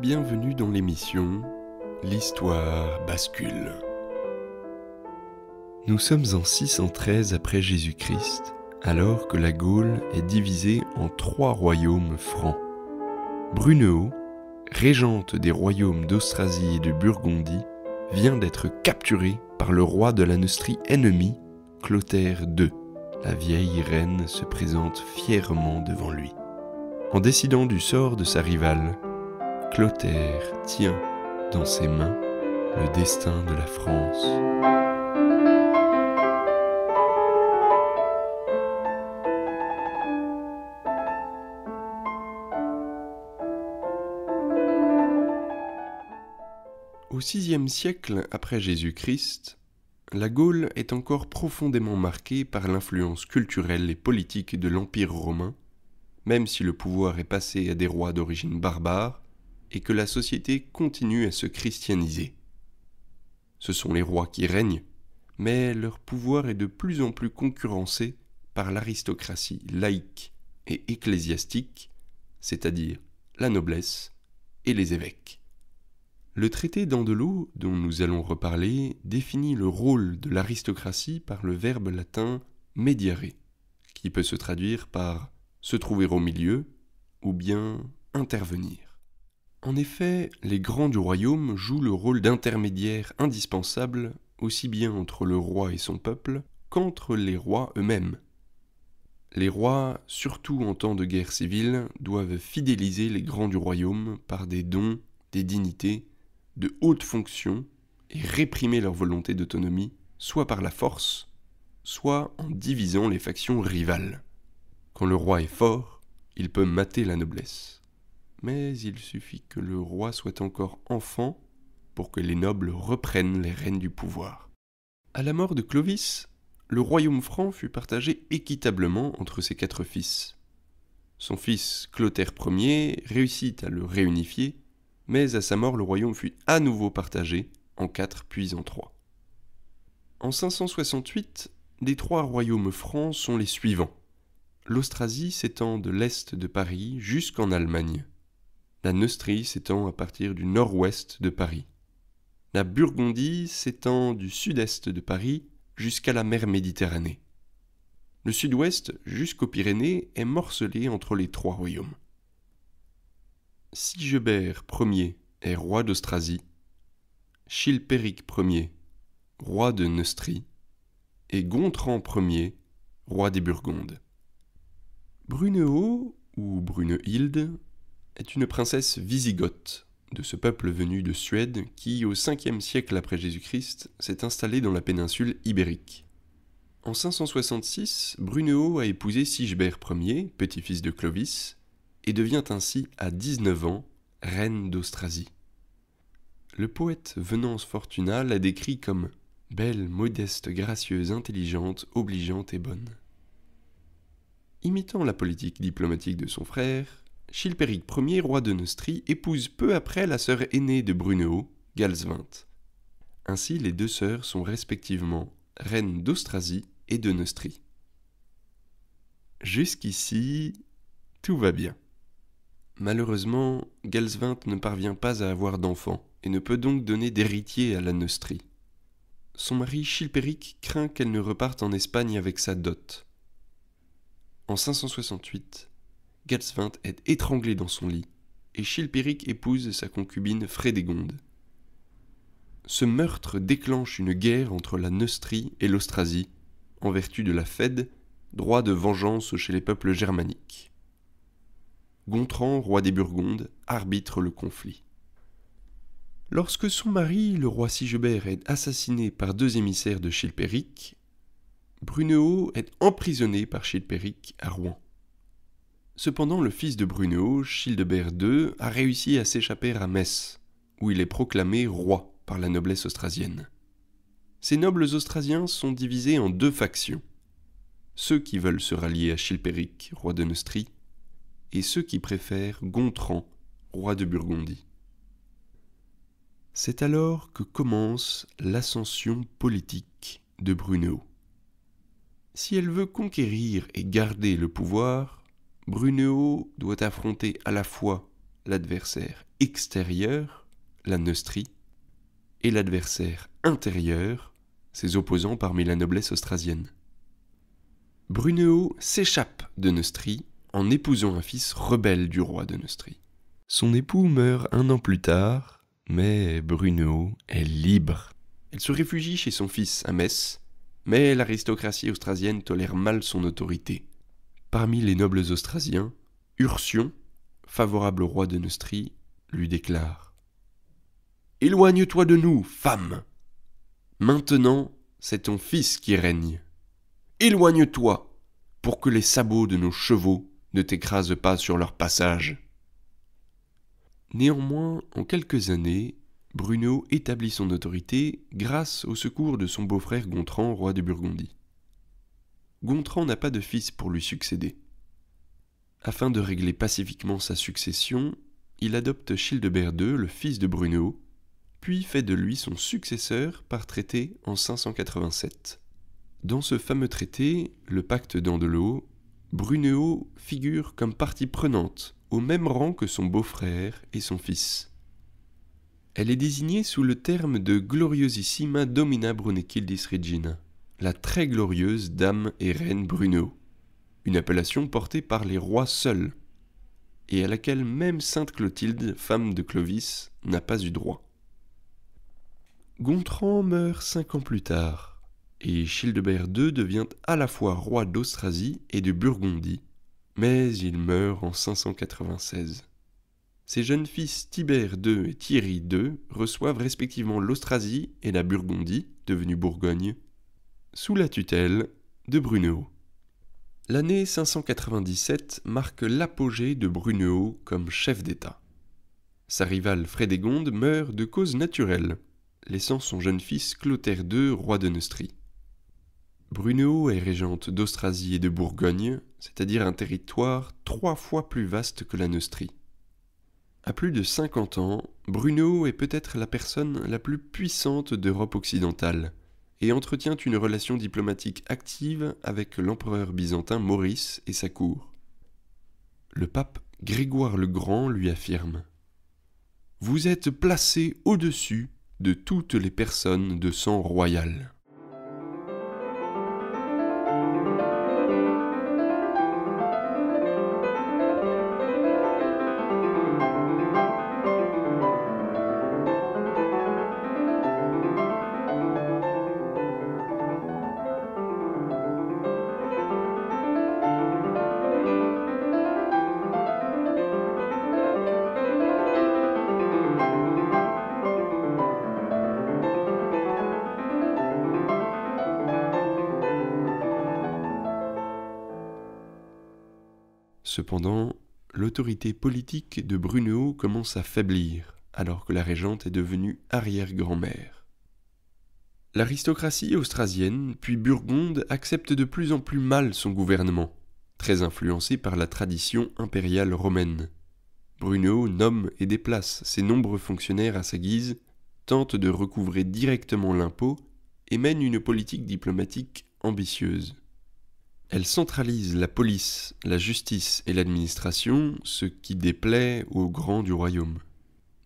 Bienvenue dans l'émission L'histoire bascule. Nous sommes en 613 après Jésus-Christ, alors que la Gaule est divisée en trois royaumes francs. Brunehaut, régente des royaumes d'Austrasie et de Burgondie, vient d'être capturée par le roi de la Neustrie ennemie, Clotaire II. La vieille reine se présente fièrement devant lui. En décidant du sort de sa rivale, Clotaire tient dans ses mains le destin de la France. Au VIe siècle après Jésus-Christ, la Gaule est encore profondément marquée par l'influence culturelle et politique de l'Empire romain, même si le pouvoir est passé à des rois d'origine barbare et que la société continue à se christianiser. Ce sont les rois qui règnent, mais leur pouvoir est de plus en plus concurrencé par l'aristocratie laïque et ecclésiastique, c'est-à-dire la noblesse et les évêques. Le traité d'Andelot, dont nous allons reparler, définit le rôle de l'aristocratie par le verbe latin mediare, qui peut se traduire par se trouver au milieu ou bien intervenir. En effet, les grands du royaume jouent le rôle d'intermédiaire indispensable aussi bien entre le roi et son peuple qu'entre les rois eux-mêmes. Les rois, surtout en temps de guerre civile, doivent fidéliser les grands du royaume par des dons, des dignités, de hautes fonctions et réprimer leur volonté d'autonomie, soit par la force, soit en divisant les factions rivales. Quand le roi est fort, il peut mater la noblesse mais il suffit que le roi soit encore enfant pour que les nobles reprennent les rênes du pouvoir. À la mort de Clovis, le royaume franc fut partagé équitablement entre ses quatre fils. Son fils Clotaire Ier réussit à le réunifier, mais à sa mort le royaume fut à nouveau partagé en quatre puis en trois. En 568, les trois royaumes francs sont les suivants. L'Austrasie s'étend de l'est de Paris jusqu'en Allemagne. La Neustrie s'étend à partir du nord-ouest de Paris. La Burgondie s'étend du sud-est de Paris jusqu'à la mer Méditerranée. Le sud-ouest jusqu'aux Pyrénées est morcelé entre les trois royaumes. Sigebert Ier est roi d'Austrasie, Chilpéric Ier roi de Neustrie et Gontran Ier roi des Burgondes. Brunehaut ou Brunehilde est une princesse wisigothe de ce peuple venu de Suède qui, au 5e siècle après Jésus-Christ, s'est installé dans la péninsule ibérique. En 566, Brunehaut a épousé Sigebert Ier, petit-fils de Clovis, et devient ainsi à 19 ans reine d'Austrasie. Le poète Venance Fortuna l'a décrit comme belle, modeste, gracieuse, intelligente, obligeante et bonne. Imitant la politique diplomatique de son frère, Chilpéric Ier, roi de Neustrie, épouse peu après la sœur aînée de Brunehaut, Galsvinte. Ainsi, les deux sœurs sont respectivement reines d'Austrasie et de Neustrie. Jusqu'ici, tout va bien. Malheureusement, Galsvinte ne parvient pas à avoir d'enfants et ne peut donc donner d'héritier à la Neustrie. Son mari Chilpéric craint qu'elle ne reparte en Espagne avec sa dot. En 568, Galsvint est étranglé dans son lit, et Chilpéric épouse sa concubine Frédégonde. Ce meurtre déclenche une guerre entre la Neustrie et l'Austrasie, en vertu de la Fed, droit de vengeance chez les peuples germaniques. Gontran, roi des Burgondes, arbitre le conflit. Lorsque son mari, le roi Sigebert, est assassiné par deux émissaires de Chilpéric, Brunehaut est emprisonné par Chilpéric à Rouen. Cependant, le fils de Brunehaut, Childebert II, a réussi à s'échapper à Metz, où il est proclamé roi par la noblesse austrasienne. Ces nobles austrasiens sont divisés en deux factions. Ceux qui veulent se rallier à Chilpéric, roi de Neustrie, et ceux qui préfèrent Gontran, roi de Burgondie. C'est alors que commence l'ascension politique de Brunehaut. Si elle veut conquérir et garder le pouvoir, Brunehaut doit affronter à la fois l'adversaire extérieur, la Neustrie, et l'adversaire intérieur, ses opposants parmi la noblesse austrasienne. Brunehaut s'échappe de Neustrie en épousant un fils rebelle du roi de Neustrie. Son époux meurt un an plus tard, mais Brunehaut est libre. Elle se réfugie chez son fils à Metz, mais l'aristocratie austrasienne tolère mal son autorité. Parmi les nobles austrasiens, Ursion, favorable au roi de Neustrie, lui déclare Éloigne-toi de nous, femme Maintenant, c'est ton fils qui règne. Éloigne-toi, pour que les sabots de nos chevaux ne t'écrasent pas sur leur passage. Néanmoins, en quelques années, Bruno établit son autorité grâce au secours de son beau-frère Gontran, roi de Burgondie. Gontran n'a pas de fils pour lui succéder. Afin de régler pacifiquement sa succession, il adopte Childebert II, le fils de Bruno, puis fait de lui son successeur par traité en 587. Dans ce fameux traité, le pacte d'Andelot, Brunehaut figure comme partie prenante, au même rang que son beau-frère et son fils. Elle est désignée sous le terme de Gloriosissima Domina Brunekildis Regina, la très glorieuse dame et reine Brunehaut une appellation portée par les rois seuls, et à laquelle même sainte Clotilde, femme de Clovis, n'a pas eu droit. Gontran meurt cinq ans plus tard, et Childebert II devient à la fois roi d'Austrasie et de Burgondie, mais il meurt en 596. Ses jeunes fils Tibère II et Thierry II reçoivent respectivement l'Austrasie et la Burgondie, devenue Bourgogne, sous la tutelle de Brunehaut. L'année 597 marque l'apogée de Brunehaut comme chef d'État. Sa rivale Frédégonde meurt de cause naturelle, laissant son jeune fils Clotaire II roi de Neustrie. Brunehaut est régente d'Austrasie et de Bourgogne, c'est-à-dire un territoire trois fois plus vaste que la Neustrie. À plus de 50 ans, Brunehaut est peut-être la personne la plus puissante d'Europe occidentale, et entretient une relation diplomatique active avec l'empereur byzantin Maurice et sa cour. Le pape Grégoire le Grand lui affirme Vous êtes placé au-dessus de toutes les personnes de sang royal. Cependant, l'autorité politique de Brunehaut commence à faiblir, alors que la régente est devenue arrière-grand-mère. L'aristocratie austrasienne, puis burgonde, accepte de plus en plus mal son gouvernement, très influencé par la tradition impériale romaine. Brunehaut nomme et déplace ses nombreux fonctionnaires à sa guise, tente de recouvrer directement l'impôt et mène une politique diplomatique ambitieuse. Elle centralise la police, la justice et l'administration, ce qui déplaît aux grands du royaume.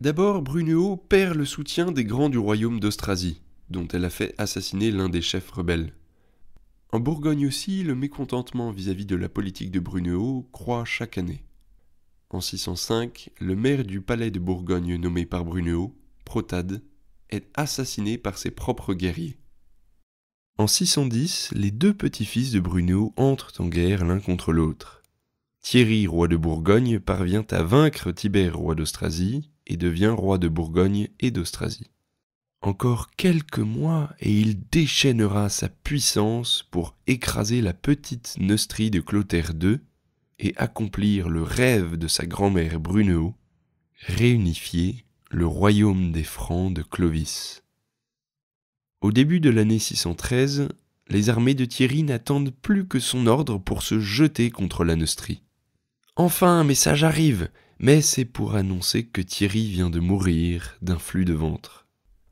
D'abord, Brunehaut perd le soutien des grands du royaume d'Austrasie, dont elle a fait assassiner l'un des chefs rebelles. En Bourgogne aussi, le mécontentement vis-à-vis de la politique de Brunehaut croît chaque année. En 605, le maire du palais de Bourgogne nommé par Brunehaut, Protade, est assassiné par ses propres guerriers. En 610, les deux petits-fils de Bruno entrent en guerre l'un contre l'autre. Thierry, roi de Bourgogne, parvient à vaincre Tibère, roi d'Austrasie, et devient roi de Bourgogne et d'Austrasie. Encore quelques mois et il déchaînera sa puissance pour écraser la petite Neustrie de Clotaire II et accomplir le rêve de sa grand-mère Brunehaut, réunifier le royaume des Francs de Clovis. Au début de l'année 613, les armées de Thierry n'attendent plus que son ordre pour se jeter contre la Neustrie. Enfin, un message arrive, mais c'est pour annoncer que Thierry vient de mourir d'un flux de ventre.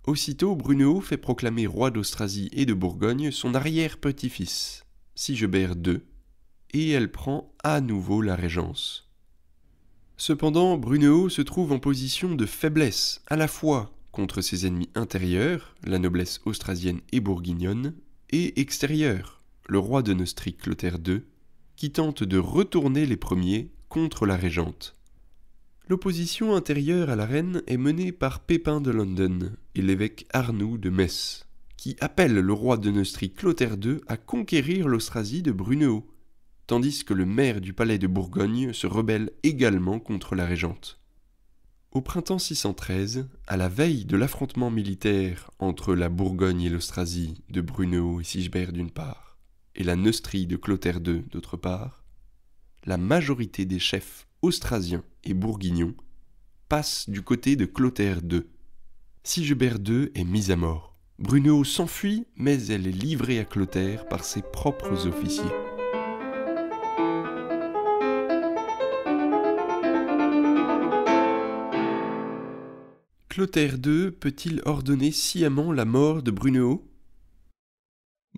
Aussitôt, Brunehaut fait proclamer roi d'Austrasie et de Bourgogne son arrière-petit-fils, Sigebert II, et elle prend à nouveau la régence. Cependant, Brunehaut se trouve en position de faiblesse, à la fois contre ses ennemis intérieurs, la noblesse austrasienne et bourguignonne, et extérieurs, le roi de Neustrie Clotaire II, qui tente de retourner les premiers contre la régente. L'opposition intérieure à la reine est menée par Pépin de London et l'évêque Arnoux de Metz, qui appellent le roi de Neustrie Clotaire II à conquérir l'Austrasie de Brunehaut, tandis que le maire du palais de Bourgogne se rebelle également contre la régente. Au printemps 613, à la veille de l'affrontement militaire entre la Bourgogne et l'Austrasie de Brunehaut et Sigebert d'une part, et la Neustrie de Clotaire II d'autre part, la majorité des chefs austrasiens et bourguignons passe du côté de Clotaire II. Sigebert II est mis à mort. Brunehaut s'enfuit, mais elle est livrée à Clotaire par ses propres officiers. Clotaire II peut-il ordonner sciemment la mort de Brunehaut?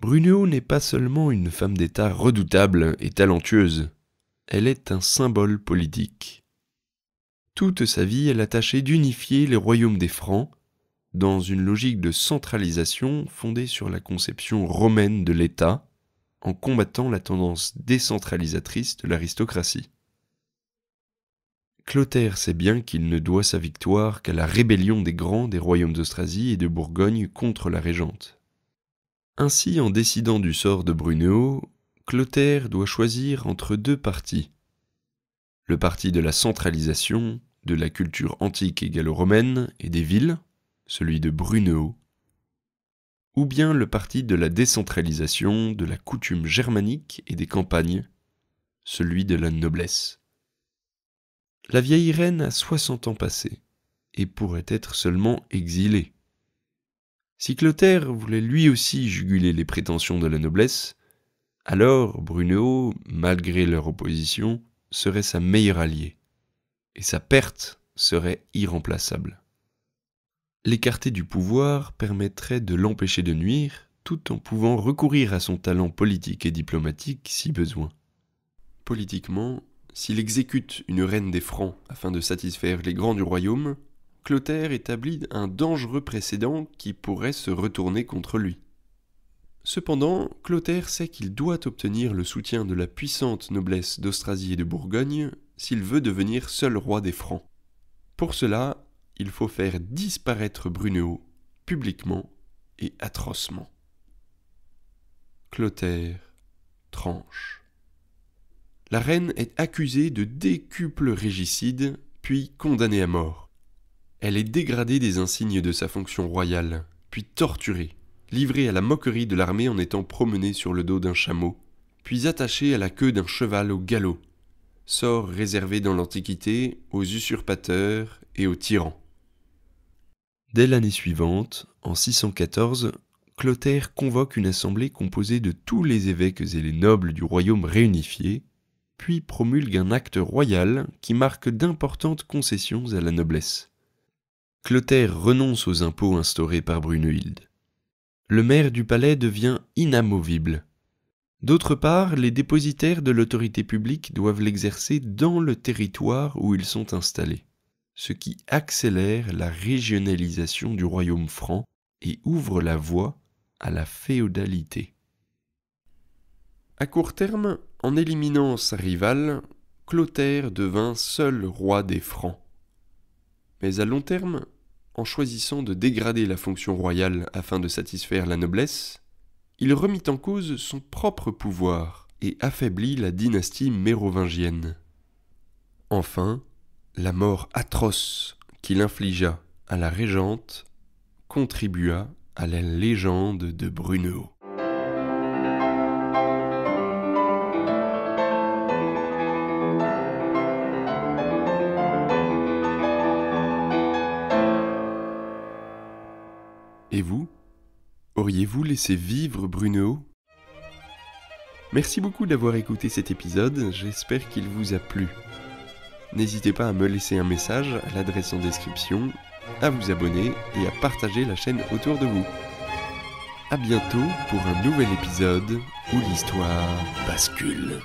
Brunehaut n'est pas seulement une femme d'État redoutable et talentueuse, elle est un symbole politique. Toute sa vie, elle a tâché d'unifier les royaumes des Francs dans une logique de centralisation fondée sur la conception romaine de l'État, en combattant la tendance décentralisatrice de l'aristocratie. Clotaire sait bien qu'il ne doit sa victoire qu'à la rébellion des grands des royaumes d'Austrasie et de Bourgogne contre la régente. Ainsi, en décidant du sort de Brunehaut, Clotaire doit choisir entre deux partis. Le parti de la centralisation, de la culture antique et gallo-romaine et des villes, celui de Brunehaut, ou bien le parti de la décentralisation, de la coutume germanique et des campagnes, celui de la noblesse. La vieille reine a soixante ans passés, et pourrait être seulement exilée. Si Clotaire voulait lui aussi juguler les prétentions de la noblesse, alors Brunehaut, malgré leur opposition, serait sa meilleure alliée, et sa perte serait irremplaçable. L'écarter du pouvoir permettrait de l'empêcher de nuire, tout en pouvant recourir à son talent politique et diplomatique si besoin. Politiquement, s'il exécute une reine des Francs afin de satisfaire les grands du royaume, Clotaire établit un dangereux précédent qui pourrait se retourner contre lui. Cependant, Clotaire sait qu'il doit obtenir le soutien de la puissante noblesse d'Austrasie et de Bourgogne s'il veut devenir seul roi des Francs. Pour cela, il faut faire disparaître Brunehaut publiquement et atrocement. Clotaire tranche la reine est accusée de décuple régicide, puis condamnée à mort. Elle est dégradée des insignes de sa fonction royale, puis torturée, livrée à la moquerie de l'armée en étant promenée sur le dos d'un chameau, puis attachée à la queue d'un cheval au galop, sort réservé dans l'Antiquité aux usurpateurs et aux tyrans. Dès l'année suivante, en 614, Clotaire convoque une assemblée composée de tous les évêques et les nobles du royaume réunifiés, puis promulgue un acte royal qui marque d'importantes concessions à la noblesse. Clotaire renonce aux impôts instaurés par Brunehilde. Le maire du palais devient inamovible. D'autre part, les dépositaires de l'autorité publique doivent l'exercer dans le territoire où ils sont installés, ce qui accélère la régionalisation du royaume franc et ouvre la voie à la féodalité. À court terme, en éliminant sa rivale, Clotaire devint seul roi des Francs. Mais à long terme, en choisissant de dégrader la fonction royale afin de satisfaire la noblesse, il remit en cause son propre pouvoir et affaiblit la dynastie mérovingienne. Enfin, la mort atroce qu'il infligea à la régente contribua à la légende de Brunehaut. Auriez-vous laissé vivre Brunehaut Merci beaucoup d'avoir écouté cet épisode, j'espère qu'il vous a plu. N'hésitez pas à me laisser un message à l'adresse en description, à vous abonner et à partager la chaîne autour de vous. à bientôt pour un nouvel épisode où l'histoire bascule.